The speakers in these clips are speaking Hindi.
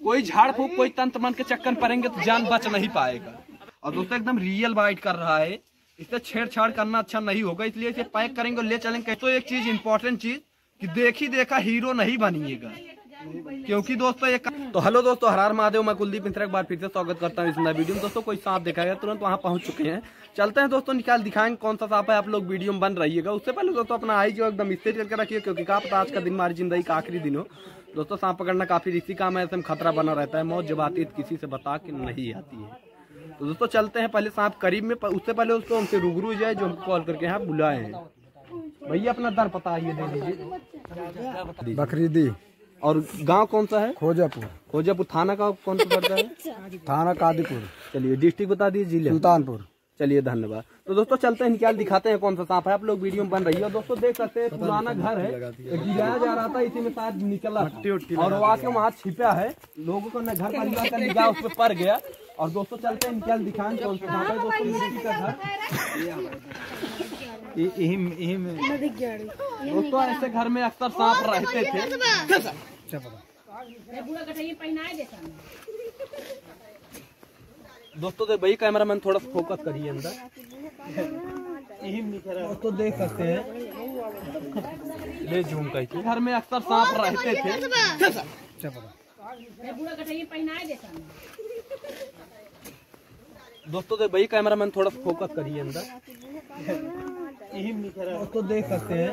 कोई झाड़ फूक, कोई तंत्र मन के चक्कर पड़ेंगे तो जान बच नहीं पाएगा। और दोस्तों, एकदम रियल बाइट कर रहा है। इससे छेड़छाड़ करना अच्छा नहीं होगा, इसलिए इसे पैक करेंगे ले चलेंगे तो एक चीज़ इंपॉर्टेंट चीज़ कि देखी देखा हीरो नहीं बनिएगा। क्योंकि दोस्तों, ये तो हेलो दोस्तों, हरार महादेव, मैं कुलदीप मिश्रा एक बार फिर से स्वागत करता हूँ इस नए वीडियो में। दोस्तों, कोई सांप देखा गया तुरंत वहाँ पहुँच चुके हैं। चलते हैं दोस्तों, निकाल दिखाएँगे कौन सा सांप है, आप लोग वीडियो में बन रहिएगा। उससे पहले दोस्तों, अपना आई जो एकदम स्थिर करके रखिए, क्योंकि क्या पता आज का दिन, हमारी ज़िंदगी का आखिरी दिन हो। दोस्तों सांप पकड़ना काफ़ी रिस्की काम है ऐसे में खतरा बना रहता है। मौत जब आती है तो किसी से बता के नहीं आती है। तो दोस्तों चलते हैं पहले सांप करीब में उससे पहले उसको हमसे रूबरू जाए जो हम कॉल करके यहाँ बुलाए हैं। भैया अपना दर पता आइए दे दीजिए। बकरीदी और गाँव कौन सा है? खोजापुर। खोजापुर थाना का कौन सा पड़ता है? थाना कादीपुर चलिए डिस्ट्रिक्ट बता दीजिए ज़िले। सुल्तानपुर। चलिए धन्यवाद। तो दोस्तों चलते हैं निकाल दिखाते हैं कौन सा सांप है। आप लोग वीडियो में बन रही है। दोस्तों देख सकते हैं पुराना घर है। गिराया जा रहा था इसी में शायद निकला और वो आके वहाँ छिपा है। लोगों को न घर परिवार का निगाह उस पर पड़ गया। और दोस्तों चलते हैं निकाल दिखाएँ कौन सा सांप है। दोस्तों मिट्टी का घर दोस्तों ऐसे घर में अक्सर सांप रहते थे। दोस्तों तो भाई कैमरा मैन थोड़ा फोकस करिए अंदर। दोस्तों देख सकते हैं। ले जूम करके। घर में अक्सर सांप रहते थे। दोस्तों तो भाई कैमरा मैन थोड़ा फोकस करिए अंदर। दोस्तों देख सकते हैं।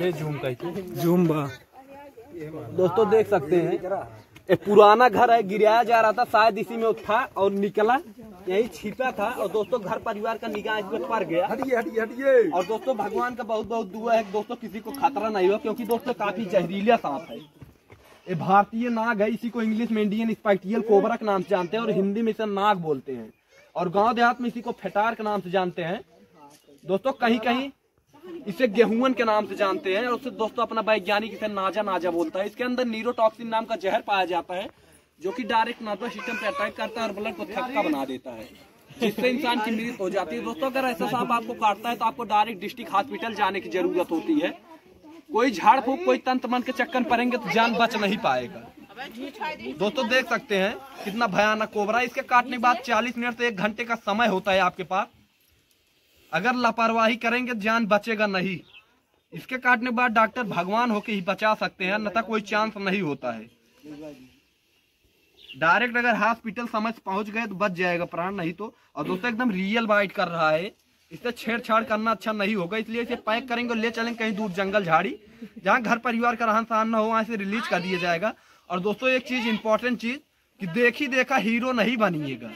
ले जूम करके। जुम्बा दोस्तों देख सकते हैं। एक पुराना घर है गिराया जा रहा था शायद इसी में उठा और निकला। यही छिपा था और दोस्तों घर परिवार का निगाह इसमें पर पड़ गया। हटिए हटिए हटिए। और दोस्तों भगवान का बहुत बहुत दुआ है दोस्तों किसी को खतरा नहीं हो क्योंकि दोस्तों काफ़ी जहरीला सांप है। ये भारतीय नाग है इसी को इंग्लिश में इंडियन स्पाइटियल कोबरा के नाम से जानते हैं और हिंदी में इसे नाग बोलते हैं। और गाँव देहात में इसी को फेटार के नाम से जानते हैं। दोस्तों कहीं कहीं इसे गेहूँ के नाम से जानते हैं और उससे दोस्तों अपना वैज्ञानिक इसे नाजा नाजा बोलता है। इसके अंदर नीरोटॉक्सिन नाम का जहर पाया जाता है, जो कि डायरेक्ट नर्वस सिस्टम पे अटैक करता है और ब्लड को थक्का बना देता है, जिससे इंसान की मृत्यु हो जाती है। दोस्तों, अगर ऐसा सांप आपको काटता है तो आपको डायरेक्ट डिस्ट्रिक्ट हॉस्पिटल जाने की ज़रूरत होती है। कोई झाड़ फूक, कोई तंत्र मन के चक्कर पड़ेंगे तो जान बच नहीं पाएगा। दोस्तों, देख सकते हैं कितना भयानक कोबरा इसके काटने के बाद 40 मिनट से एक घंटे का समय होता है आपके पास। अगर लापरवाही करेंगे, जान बचेगा नहीं। इसके काटने बाद डॉक्टर भगवान होके ही बचा सकते हैं, अन्यथा कोई चांस नहीं होता है। डायरेक्ट अगर हॉस्पिटल समय से पहुँच गए तो बच जाएगा प्राण, नहीं तो। और दोस्तों, एकदम रियल बाइट कर रहा है। इससे छेड़छाड़ करना अच्छा नहीं होगा, इसलिए इसे पैक करेंगे ले चलेंगे कहीं दूर जंगल झाड़ी, जहाँ घर परिवार का रहन सहन न हो, वहाँ से रिलीज़ कर दिया जाएगा। और दोस्तों, एक चीज़ इंपॉर्टेंट चीज़, कि देखी देखा हीरो नहीं बनिएगा।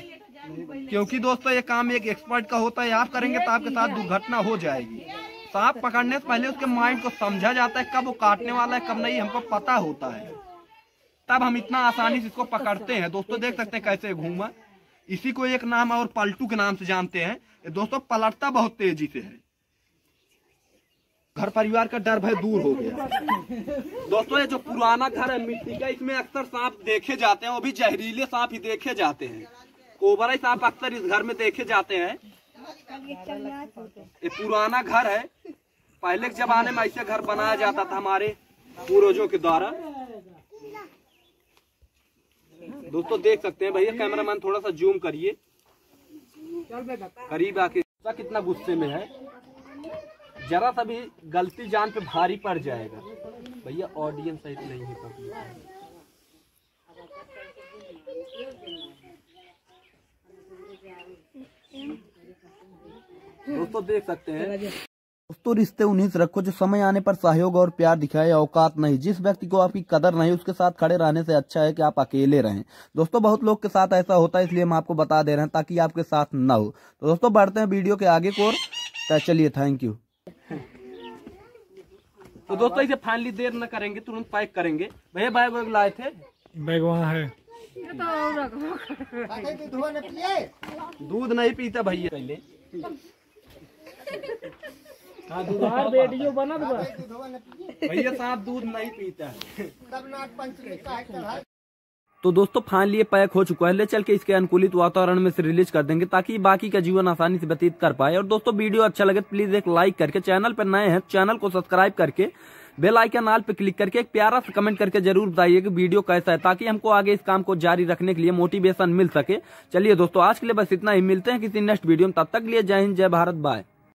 क्योंकि दोस्तों, ये काम एक एक्सपर्ट का होता है, आप करेंगे तो आपके साथ दुर्घटना हो जाएगी। सांप पकड़ने से पहले उसके माइंड को समझा जाता है कब वो काटने वाला है, कब नहीं, हमको पता होता है। तब हम इतना आसानी से इसको पकड़ते हैं। दोस्तों, देख सकते हैं कैसे घूमा। इसी को एक नाम और पलटू के नाम से जानते हैं। दोस्तों, पलटता बहुत तेज़ी से है। घर परिवार का डर भय दूर हो गया। दोस्तों, ये जो पुराना घर है मिट्टी का, इसमें अक्सर सांप देखे जाते हैं, वो भी जहरीले सांप ही देखे जाते हैं। कोबरा सांप अक्सर इस घर में देखे जाते हैं। ये पुराना घर है। पहले के जमाने में ऐसे घर बनाया जाता था हमारे पूर्वजों के द्वारा। दोस्तों, देख सकते हैं भैया, कैमरामैन थोड़ा सा जूम करिए। करीब आके कितना गुस्से में है। जरा सा भी गलती जान पे भारी पड़ जाएगा। भैया ऑडियंस सही नहीं है दोस्तों देख सकते हैं। दोस्तों रिश्ते उन्हीं से रखो जो समय आने पर सहयोग और प्यार दिखाए औकात नहीं। जिस व्यक्ति को आपकी कदर नहीं उसके साथ खड़े रहने से अच्छा है कि आप अकेले रहें। दोस्तों बहुत लोग के साथ ऐसा होता है इसलिए हम आपको बता दे रहे हैं ताकि आपके साथ न हो। तो दोस्तों बढ़ते हैं वीडियो के आगे को और चलिए थैंक यू तो दोस्तों इसे फाइनली देर न करेंगे तुरंत पैक करेंगे। भैया बैग वैग लाए थे? बैग वहाँ है। दूध नहीं पीता भैया। पहले बना भैया साहब दूध नहीं पीता है। तो दोस्तों फाइनली ये पैक हो चुका है। ले चल के इसके अनुकूलित वातावरण में से रिलीज़ कर देंगे ताकि बाकी का जीवन आसानी से व्यतीत कर पाए। और दोस्तों वीडियो अच्छा लगे तो प्लीज़ एक लाइक करके चैनल पर नए हैं चैनल को सब्सक्राइब करके बेल आइकन आल पे क्लिक करके एक प्यारा सा कमेंट करके ज़रूर बताइए कि वीडियो कैसा है ताकि हमको आगे इस काम को जारी रखने के लिए मोटिवेशन मिल सके। चलिए दोस्तों आज के लिए बस इतना ही। मिलते हैं किसी नेक्स्ट वीडियो में। तब तक लिए जय हिंद जय भारत बाय।